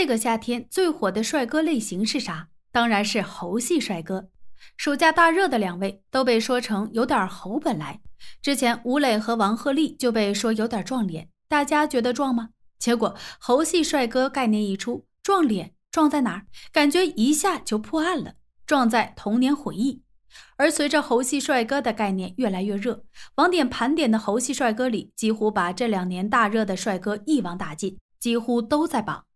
这个夏天最火的帅哥类型是啥？当然是猴系帅哥。暑假大热的两位都被说成有点猴本来。之前吴磊和王鹤棣就被说有点撞脸，大家觉得撞吗？结果猴系帅哥概念一出，撞脸撞在哪儿？感觉一下就破案了，撞在童年回忆。而随着猴系帅哥的概念越来越热，网点盘点的猴系帅哥里，几乎把这两年大热的帅哥一网打尽，几乎都在榜。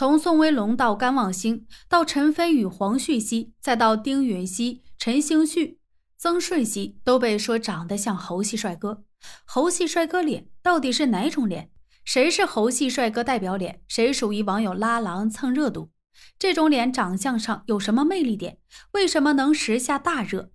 从宋威龙到甘望星，到陈飞宇、黄旭熙，再到丁允熙、陈星旭、曾舜晞，都被说长得像猴系帅哥。猴系帅哥脸到底是哪种脸？谁是猴系帅哥代表脸？谁属于网友拉郎蹭热度？这种脸长相上有什么魅力点？为什么能时下大热？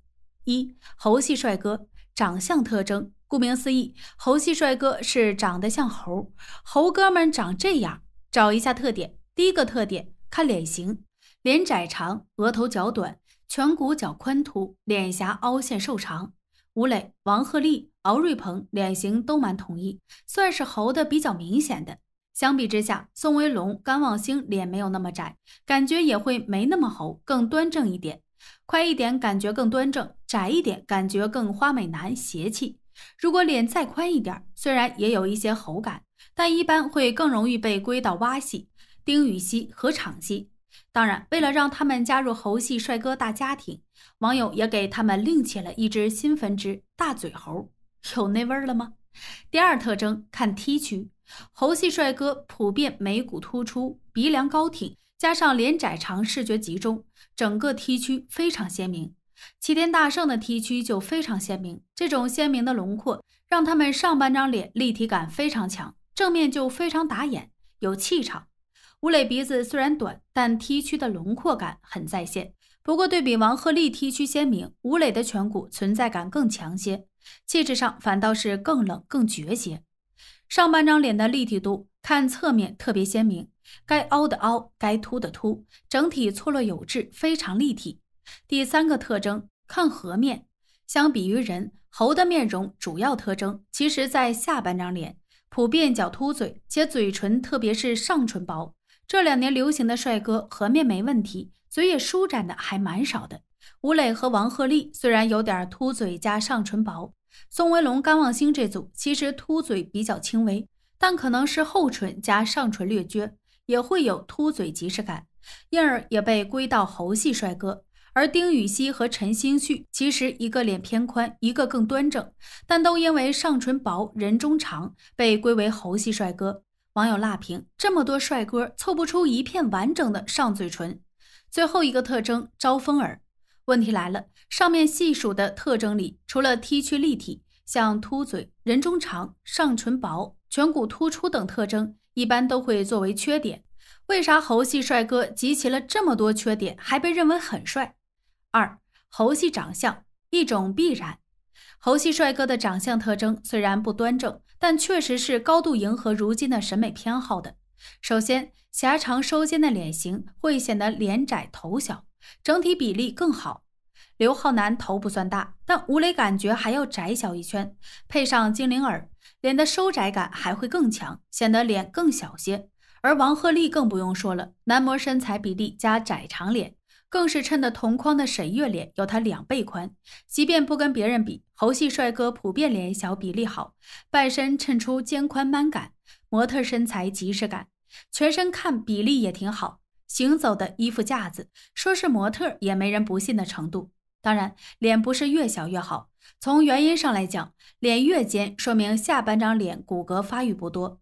一猴系帅哥长相特征，顾名思义，猴系帅哥是长得像猴，猴哥们长这样。找一下特点。第一个特点，看脸型，脸窄长，额头较短，颧骨较宽凸，脸颊凹陷瘦长。吴磊、王鹤棣、敖瑞鹏脸型都蛮统一，算是猴的比较明显的。相比之下，宋威龙、甘望星脸没有那么窄，感觉也会没那么猴，更端正一点。宽一点感觉更端正，窄一点感觉更花美男邪气。如果脸再宽一点，虽然也有一些猴感，但一般会更容易被归到蛙系。丁禹兮和场戏，当然，为了让他们加入猴系帅哥大家庭，网友也给他们另起了一支新分支——大嘴猴。有那味儿了吗？第二特征，看 T 区，猴系帅哥普遍眉骨突出，鼻梁高挺，加上脸窄长，视觉集中，整个 T 区非常鲜明。齐天大圣的 T 区就非常鲜明，这种鲜明的轮廓让他们上半张脸立体感非常强，正面就非常打眼，有气场。吴磊鼻子虽然短，但 T 区的轮廓感很在线。不过对比王鹤棣 T 区鲜明，吴磊的颧骨存在感更强些，气质上反倒是更冷更绝些。上半张脸的立体度看侧面特别鲜明，该凹的凹，该凸的凸，整体错落有致，非常立体。第三个特征看颌面，相比于人，猴的面容主要特征其实在下半张脸，普遍较凸嘴，且嘴唇特别是上唇薄。这两年流行的帅哥颌面没问题，嘴也舒展的还蛮少的。吴磊和王鹤棣虽然有点凸嘴加上唇薄，宋威龙、甘望星这组其实凸嘴比较轻微，但可能是后唇加上唇略撅，也会有凸嘴即视感，因而也被归到猴系帅哥。而丁禹兮和陈星旭其实一个脸偏宽，一个更端正，但都因为上唇薄、人中长被归为猴系帅哥。网友辣评：这么多帅哥，凑不出一片完整的上嘴唇。最后一个特征招风耳。问题来了，上面细数的特征里，除了 T 区立体，像凸嘴、人中长、上唇薄、颧骨突出等特征，一般都会作为缺点。为啥猴系帅哥集齐了这么多缺点，还被认为很帅？二，猴系长相一种必然。猴系帅哥的长相特征虽然不端正，但确实是高度迎合如今的审美偏好的。首先，狭长收肩的脸型会显得脸窄头小，整体比例更好。刘浩南头不算大，但吴磊感觉还要窄小一圈，配上精灵耳，脸的收窄感还会更强，显得脸更小些。而王鹤棣更不用说了，男模身材比例加窄长脸。更是衬得同框的沈月脸有他两倍宽，即便不跟别人比，猴系帅哥普遍脸小比例好，半身衬出肩宽 man 感，模特身材即视感，全身看比例也挺好，行走的衣服架子，说是模特也没人不信的程度。当然，脸不是越小越好，从原因上来讲，脸越尖说明下半张脸骨骼发育不多。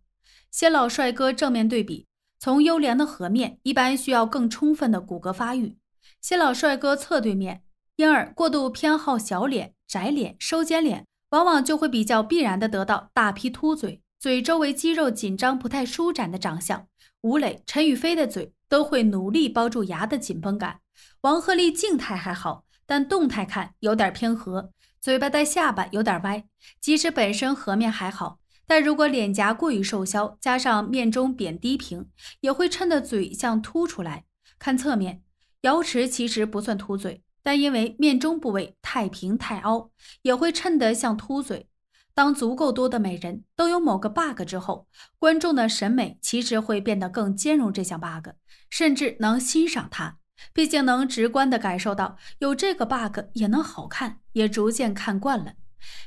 新老帅哥正面对比，从优良的颌面一般需要更充分的骨骼发育。新老帅哥侧对面，因而过度偏好小脸、窄脸、收肩脸，往往就会比较必然的得到大批凸嘴，嘴周围肌肉紧张、不太舒展的长相。吴磊、陈宇飞的嘴都会努力包住牙的紧绷感。王鹤棣静态还好，但动态看有点偏合，嘴巴带下巴有点歪。即使本身颌面还好，但如果脸颊过于瘦削，加上面中扁低平，也会衬得嘴像凸出来。看侧面。瑶池其实不算凸嘴，但因为面中部位太平太凹，也会衬得像凸嘴。当足够多的美人都有某个 bug 之后，观众的审美其实会变得更兼容这项 bug，甚至能欣赏它。毕竟能直观的感受到有这个 bug 也能好看，也逐渐看惯了。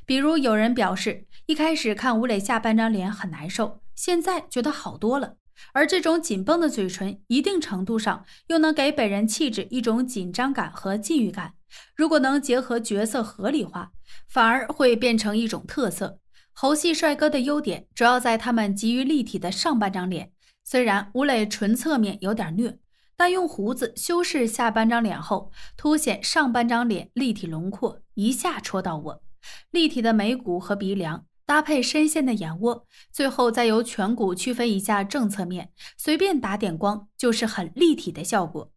比如有人表示，一开始看吴磊下半张脸很难受，现在觉得好多了。而这种紧绷的嘴唇，一定程度上又能给本人气质一种紧张感和禁欲感。如果能结合角色合理化，反而会变成一种特色。猴系帅哥的优点主要在他们急于立体的上半张脸。虽然吴磊纯侧面有点虐，但用胡子修饰下半张脸后，凸显上半张脸立体轮廓，一下戳到我。立体的眉骨和鼻梁。搭配深陷的眼窝，最后再由颧骨区分一下正侧面，随便打点光就是很立体的效果。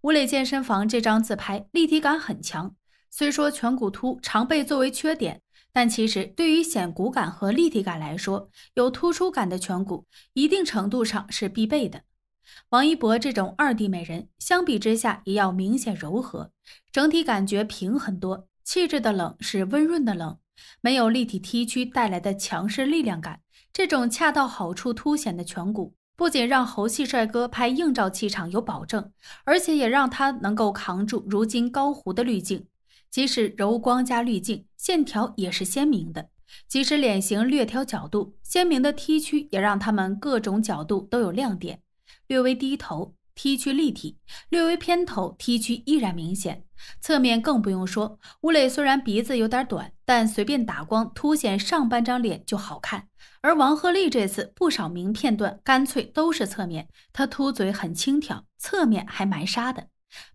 吴磊健身房这张自拍立体感很强，虽说颧骨凸常被作为缺点，但其实对于显骨感和立体感来说，有突出感的颧骨一定程度上是必备的。王一博这种二 D 美人，相比之下也要明显柔和，整体感觉平很多，气质的冷是温润的冷。没有立体 T 区带来的强势力量感，这种恰到好处凸显的颧骨，不仅让猴系帅哥拍硬照气场有保证，而且也让他能够扛住如今高糊的滤镜。即使柔光加滤镜，线条也是鲜明的；即使脸型略挑角度，鲜明的 T 区也让他们各种角度都有亮点。略微低头。T 区立体，略微偏头，T 区依然明显。侧面更不用说，吴磊虽然鼻子有点短，但随便打光凸显上半张脸就好看。而王鹤棣这次不少名片段干脆都是侧面，她凸嘴很轻佻，侧面还蛮杀的。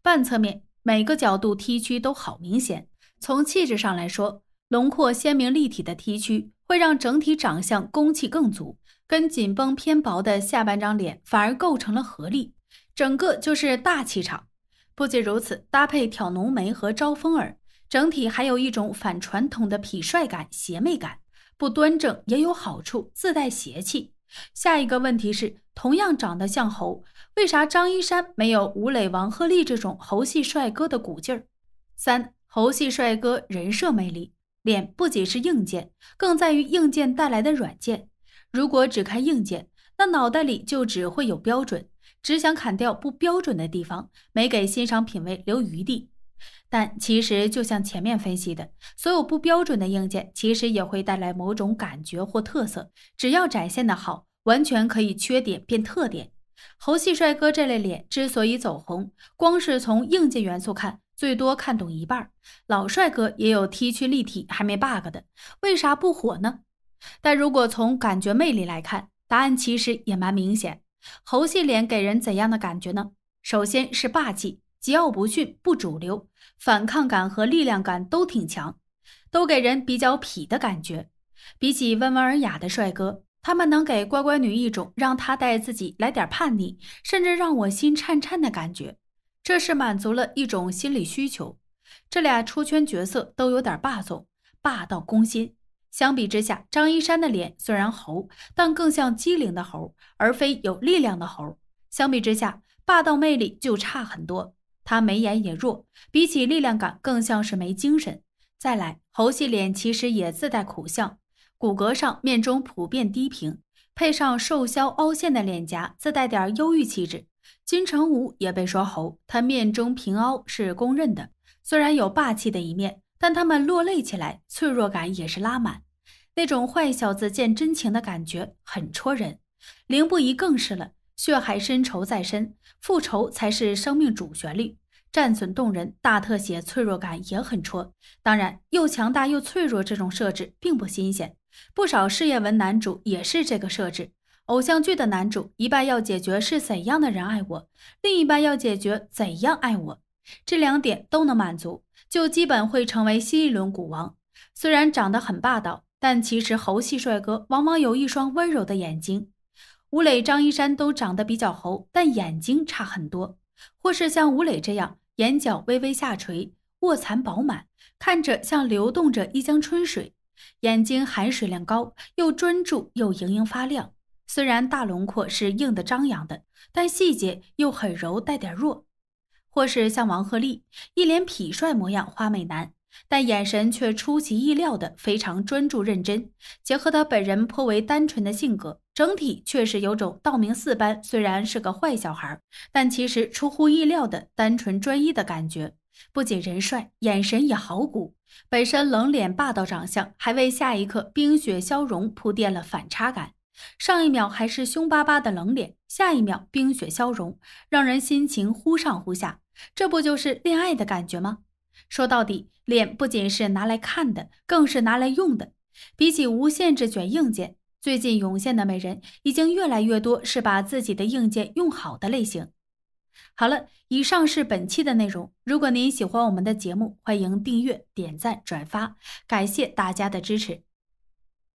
半侧面每个角度 T 区都好明显。从气质上来说，轮廓鲜明立体的 T 区会让整体长相攻气更足，跟紧绷偏薄的下半张脸反而构成了合力。整个就是大气场，不仅如此，搭配挑浓眉和招风耳，整体还有一种反传统的痞帅感、邪魅感，不端正也有好处，自带邪气。下一个问题是，同样长得像猴，为啥张一山没有吴磊、王鹤棣这种猴系帅哥的骨劲儿？三猴系帅哥人设魅力，脸不仅是硬件，更在于硬件带来的软件。如果只看硬件，那脑袋里就只会有标准。只想砍掉不标准的地方，没给欣赏品味留余地。但其实就像前面分析的，所有不标准的硬件其实也会带来某种感觉或特色。只要展现的好，完全可以缺点变特点。猴系帅哥这类脸之所以走红，光是从硬件元素看，最多看懂一半。老帅哥也有 T 区立体还没 bug 的，为啥不火呢？但如果从感觉魅力来看，答案其实也蛮明显。猴系脸给人怎样的感觉呢？首先是霸气，桀骜不驯，不主流，反抗感和力量感都挺强，都给人比较痞的感觉。比起温文尔雅的帅哥，他们能给乖乖女一种让她带自己来点叛逆，甚至让我心颤颤的感觉。这是满足了一种心理需求。这俩出圈角色都有点霸总，霸道攻心。相比之下，张一山的脸虽然猴，但更像机灵的猴，而非有力量的猴。相比之下，霸道魅力就差很多。他眉眼也弱，比起力量感，更像是没精神。再来，猴系脸其实也自带苦相，骨骼上面中普遍低平，配上瘦削凹陷的脸颊，自带点忧郁气质。金城武也被说猴，他面中平凹是公认的，虽然有霸气的一面。但他们落泪起来，脆弱感也是拉满，那种坏小子见真情的感觉很戳人。凌不疑更是了，血海深仇在身，复仇才是生命主旋律，战损动人，大特写脆弱感也很戳。当然，又强大又脆弱这种设置并不新鲜，不少事业文男主也是这个设置。偶像剧的男主一半要解决是怎样的人爱我，另一半要解决怎样爱我，这两点都能满足。就基本会成为新一轮股王。虽然长得很霸道，但其实猴系帅哥往往有一双温柔的眼睛。吴磊、张一山都长得比较猴，但眼睛差很多。或是像吴磊这样，眼角微微下垂，卧蚕饱满，看着像流动着一江春水，眼睛含水量高，又专注又盈盈发亮。虽然大轮廓是硬的张扬的，但细节又很柔，带点弱。或是像王鹤棣，一脸痞帅模样，花美男，但眼神却出其意料的非常专注认真。结合他本人颇为单纯的性格，整体确实有种道明寺般虽然是个坏小孩，但其实出乎意料的单纯专一的感觉。不仅人帅，眼神也好古。本身冷脸霸道长相，还为下一刻冰雪消融铺垫了反差感。上一秒还是凶巴巴的冷脸，下一秒冰雪消融，让人心情忽上忽下。这不就是恋爱的感觉吗？说到底，脸不仅是拿来看的，更是拿来用的。比起无限制卷硬件，最近涌现的美人已经越来越多是把自己的硬件用好的类型。好了，以上是本期的内容。如果您喜欢我们的节目，欢迎订阅、点赞、转发，感谢大家的支持。